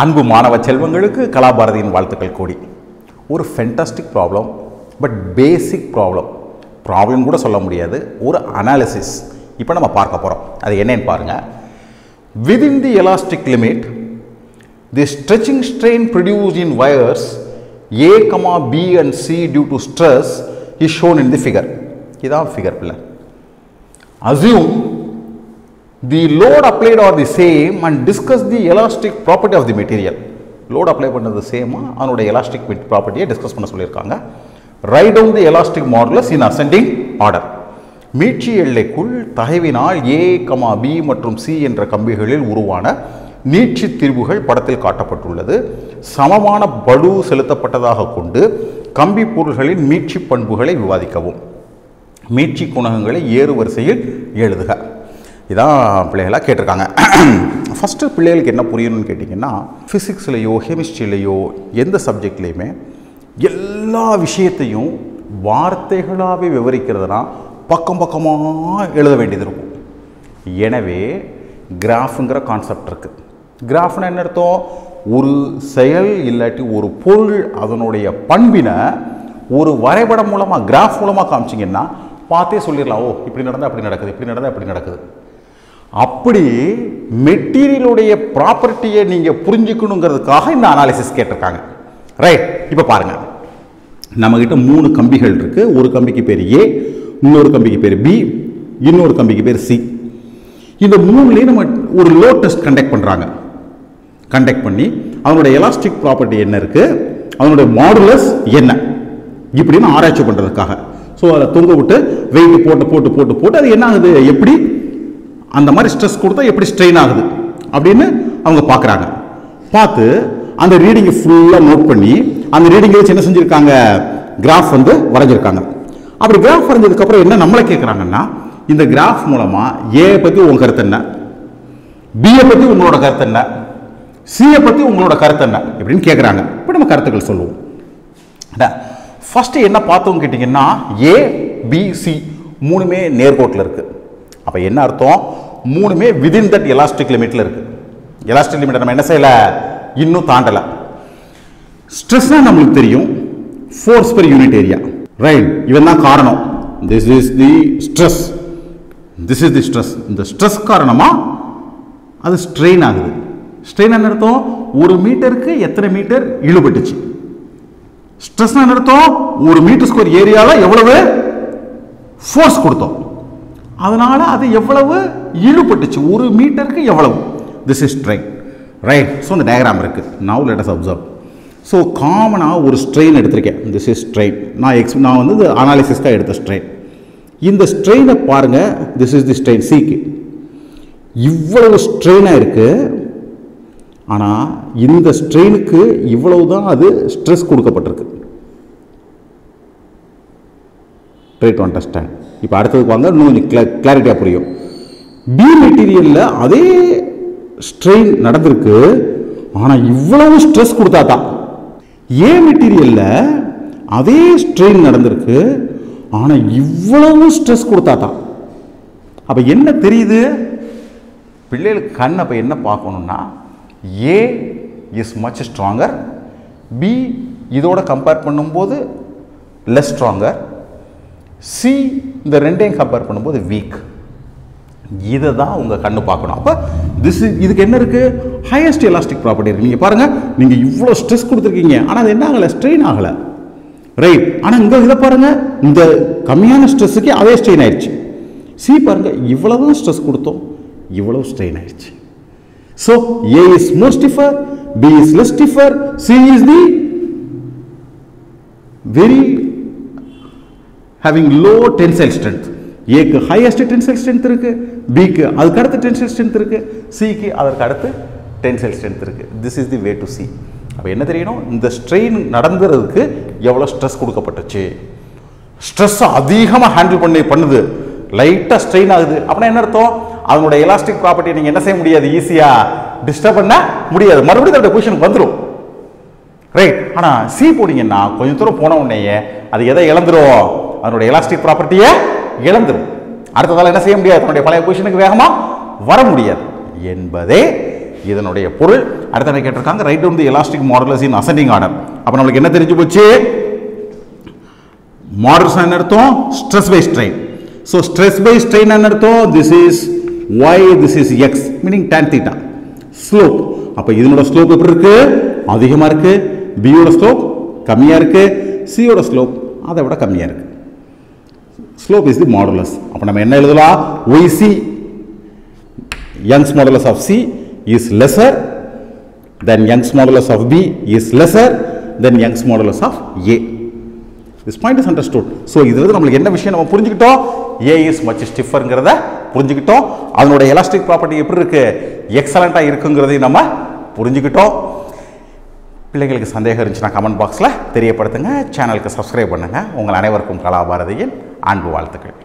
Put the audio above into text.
அன்பு மாணவ செல்வங்களுக்கு கலாபாரதியின் வாழ்த்துக்கள் கூடி. ஒரு fantastic problem but basic problem problem கூட சொல்ல முடியாது ஒரு அனாலிசிஸ் இப்போ நம்ம பார்க்க போகிறோம் அது என்னன்னு பாருங்கள் within the elastic limit the stretching strain produced in wires A, comma B and C due to stress is shown in the figure. இதான் ஃபிகர் பிள்ளை. Assume the load applied are the same and discuss the elastic property of the material. Load apply பண்ணது சேமா அதனுடைய elastic property discuss பண்ண சொல்லியிருக்காங்க. Right down the elastic modulus in ascending order மீட்சி எல்லைக்குள் தகைவினால் ஏ கமா பி மற்றும் C என்ற கம்பிகளில் உருவான நீட்சி திரிவுகள் படத்தில் காட்டப்பட்டுள்ளது. சமமான படு செலுத்தப்பட்டதாக கொண்டு கம்பி பொருள்களின் மீட்சி பண்புகளை விவாதிக்கவும். மீட்சி குணகங்களை ஏறு வரிசையில் எழுதுக. இதான் பிள்ளைகளாக கேட்டிருக்காங்க. ஃபஸ்ட்டு பிள்ளைகளுக்கு என்ன புரியணும்னு கேட்டிங்கன்னா ஃபிசிக்ஸ்லேயோ கெமிஸ்ட்ரிலேயோ எந்த சப்ஜெக்ட்லேயுமே எல்லா விஷயத்தையும் வார்த்தைகளாகவே விவரிக்கிறதுனா பக்கம் பக்கமாக எழுத வேண்டியது இருக்கும். எனவே கிராஃபுங்கிற கான்செப்ட் இருக்குது கிராஃப்னா என்ன அர்த்தம்? ஒரு செயல் இல்லாட்டி ஒரு பொருள் அதனுடைய பண்பினை ஒரு வரைபடம் மூலமாக கிராஃப் மூலமாக காமிச்சிங்கன்னா பார்த்தே சொல்லிடலாம். ஓ இப்படி நடந்தால் அப்படி நடக்குது இப்படி நடந்தால் அப்படி நடக்குது. அப்படி மெட்டீரியலுடைய ப்ராப்பர்ட்டியை நீங்கள் புரிஞ்சுக்கணுங்கிறதுக்காக இந்த அனாலிசிஸ் கேட்டிருக்காங்க. ரைட் இப்போ பாருங்கள் நம்மக்கிட்ட மூணு கம்பிகள் இருக்குது ஒரு கம்பிக்கு பேர் ஏ இன்னொரு கம்பிக்கு பேர் பி இன்னொரு கம்பிக்கு பேர் சி இந்த மூணுலேயும் நம்ம ஒரு லோ டெஸ்ட் கண்டக்ட் பண்ணுறாங்க கண்டக்ட் பண்ணி அவனுடைய எலாஸ்டிக் ப்ராப்பர்ட்டி என்ன இருக்குது அவனுடைய மாடுலஸ் என்ன? இப்படின்னு ஆராய்ச்சி பண்ணுறதுக்காக ஸோ அதை தொங்க விட்டு வெயிட் போட்டு போட்டு போட்டு போட்டு அது என்ன ஆகுது? எப்படி? அந்த மாதிரி ஸ்ட்ரெஸ் கொடுத்தா எப்படி ஸ்ட்ரெயின் ஆகுது? அப்படின்னு அவங்க பார்க்குறாங்க. பார்த்து அந்த ரீடிங்கை ஃபுல்லாக நோட் பண்ணி அந்த ரீடிங்கை வச்சு என்ன செஞ்சுருக்காங்க? கிராஃப் வந்து வரைஞ்சிருக்காங்க. அப்படி கிராஃப் வரைஞ்சதுக்கப்புறம் என்ன நம்மளை கேட்குறாங்கன்னா இந்த கிராஃப் மூலமாக ஏ பற்றி உன் கருத்து என்ன? பிஏ பற்றி உங்களோட கருத்து என்ன? சிஏ பற்றி உங்களோட கருத்து என்ன? இப்படின்னு கேட்குறாங்க. இப்போ நம்ம கருத்துக்கள் சொல்லுவோம். ஃபஸ்ட்டு என்ன பார்த்தோம் கேட்டிங்கன்னா ஏ பி சி மூணுமே நேர்கோட்டில் இருக்குது அப்போ என்ன அர்த்தம்? மூணுமே விதின் தட் எலாஸ்டிக் லிமிட்டில் இருக்குது எலாஸ்டிக் லிமிட்டை நம்ம என்ன செய்யலை? இன்னும் தாண்டலை. ஸ்ட்ரெஸ்னால் நம்மளுக்கு தெரியும். Force per unit area right இவன் தான் காரணம். This is the stress this is the stress இந்த ஸ்ட்ரெஸ் காரணமாக அது ஸ்ட்ரெயின் ஆகுது. ஸ்ட்ரெயின் என்ன அர்த்தம்? ஒரு மீட்டருக்கு எத்தனை மீட்டர் இழுபட்டுச்சு? ஸ்ட்ரெஸ் என்ன அர்த்தம்? ஒரு மீட்டர் ஸ்கொயர் ஏரியாவில் எவ்வளவு? ஃபோர்ஸ் கொடுத்தோம். அதனால் அது எவ்வளவு இழுபட்டுச்சு ஒரு மீட்டருக்கு எவ்வளவு? This is strain right so இந்த டயக்ராம் இருக்குது now let us observe so காமனாக ஒரு ஸ்ட்ரெயின் எடுத்திருக்கேன். திஸ் இஸ் ஸ்ட்ரெயின் நான் எக்ஸ் நான் வந்து இந்த தான் எடுத்த ஸ்ட்ரெயின் இந்த ஸ்ட்ரெயினை பாருங்கள் திஸ் இஸ் தி ஸ்ட்ரெயின் சிக்கு இவ்வளவு ஸ்ட்ரெயினாக இருக்குது ஆனால் இந்த ஸ்ட்ரெயினுக்கு இவ்வளவு தான் அது ஸ்ட்ரெஸ் கொடுக்கப்பட்டிருக்கு. ட்ரை டு அண்டர்ஸ்டாண்ட் இப்போ அடுத்ததுக்கு வாங்க இன்னும் கொஞ்சம் கிளா கிளாரிட்டியாக புரியும். பி மெட்டீரியலில் அதே ஸ்ட்ரெயின் நடந்திருக்கு. ஆனால் இவ்வளவு ஸ்ட்ரெஸ் கொடுத்தா தான் ஏ மெட்டீரியலில் அதே ஸ்ட்ரெயின் நடந்திருக்கு. ஆனால் இவ்வளவு ஸ்ட்ரெஸ் கொடுத்தா தான் அப்போ என்ன தெரியுது? பிள்ளைகளுக்கு கண் அப்போ என்ன பார்க்கணுன்னா A is much stronger B இதோட கம்பேர் பண்ணும்போது லெஸ் ஸ்ட்ராங்கர் சி இந்த ரெண்டையும் கம்பேர் பண்ணும்போது வீக் இதை தான் உங்கள் கண்ணு பார்க்கணும். அப்போ திஸ் இதுக்கு என்ன இருக்குது ஹையஸ்ட் எலாஸ்டிக் ப்ராப்பர்ட்டி இருக்குது நீங்கள் பாருங்கள் நீங்கள் இவ்வளோ ஸ்ட்ரெஸ் கொடுத்துருக்கீங்க. ஆனால் அது என்ன ஆகலை? ஸ்ட்ரெயின் ஆகலை. ரைட் ஆனால் இங்கே இதை பாருங்கள் இந்த கம்மியான ஸ்ட்ரெஸ்ஸுக்கே அதே ஸ்ட்ரெயின் ஆயிடுச்சு. சி பாருங்கள் இவ்வளவு ஸ்ட்ரெஸ் கொடுத்தோம். இவ்வளவு ஸ்ட்ரெயின் ஆயிடுச்சு. So A is more stiffer B is less stiffer C is the very having low tensile strength ஏக்கு ஹையஸ்ட் டென்சைல் ஸ்ட்ரென்த் இருக்குது பிக்கு அதுக்கு அடுத்து டென்சைல் ஸ்ட்ரென்த் இருக்குது சிக்கு அதற்கு அடுத்து டென்சைல் ஸ்ட்ரென்த் இருக்குது this is the way to see அப்போ என்ன தெரியணும்? இந்த ஸ்ட்ரெயின் நடந்துறதுக்கு எவ்வளோ ஸ்ட்ரெஸ் கொடுக்கப்பட்டுச்சு? ஸ்ட்ரெஸ்ஸை அதிகமாக ஹேண்டில் பண்ணி பண்ணுது. லைட்டாக ஸ்ட்ரெயின் ஆகுது. அப்படின்னா என்ன அர்த்தம்? அதனுடைய எலாஸ்டிக் ப்ராப்பர்ட்டி நீங்கள் என்ன செய்ய முடியாது? ஈஸியாக டிஸ்டர்ப் பண்ண முடியாது. மறுபடியும் அதோட பொசிஷனுக்கு வந்துடும் ரைட் ஆனால் சி போனீங்கன்னா கொஞ்சம் தூரம் போன உடனேயே அது எதை இழந்துடும் அதனுடைய எலாஸ்டிக் ப்ராப்பர்ட்டியை இழந்துடும் அடுத்ததால் என்ன செய்ய முடியாது? தன்னுடைய பழைய பொசிஷனுக்கு வேகமாக வர முடியாது. என்பதே இதனுடைய பொருள். அடுத்த என்ன கேட்டிருக்காங்க? Right down the elastic modulus in ascending order அப்போ நம்மளுக்கு என்ன தெரிஞ்சு போச்சு? மாடல்ஸ் என்ன அர்த்தம்? Stress by strain so stress by strain என்ன அர்த்தம்? This is Y this is X meaning tan theta slope அப்போ இதனோட ஸ்லோப் எப்படி இருக்கு? அதிகமாக இருக்கு. பியோட ஸ்லோப் கம்மியாக இருக்கு. சியோட ஸ்லோப் அதை விட கம்மியாக இருக்குது ஸ்லோப் இஸ் தி மாடுலஸ் அப்போ நம்ம என்ன எழுதலாம்? YC Young's modulus of C is lesser than Young's modulus of B is lesser than Young's modulus of A this point is understood so இது வந்து நம்மளுக்கு என்ன விஷயம் நம்ம புரிஞ்சுக்கிட்டோம்? ஏ இஸ் மச் ஸ்டிஃபருங்கிறத புரிஞ்சுக்கிட்டோம். அதனுடைய எலாஸ்டிக் ப்ராப்பர்ட்டி எப்படி இருக்குது எக்ஸலண்ட்டாக இருக்குங்கிறதையும் நம்ம புரிஞ்சுக்கிட்டோம். பிள்ளைங்களுக்கு சந்தேகம் இருந்துச்சுன்னா கமெண்ட் பாக்ஸில் தெரியப்படுத்துங்க. சேனலுக்கு சப்ஸ்கிரைப் பண்ணுங்கள் உங்கள் அனைவருக்கும் கலாபாரதியின் அன்பு வாழ்த்துக்கள்.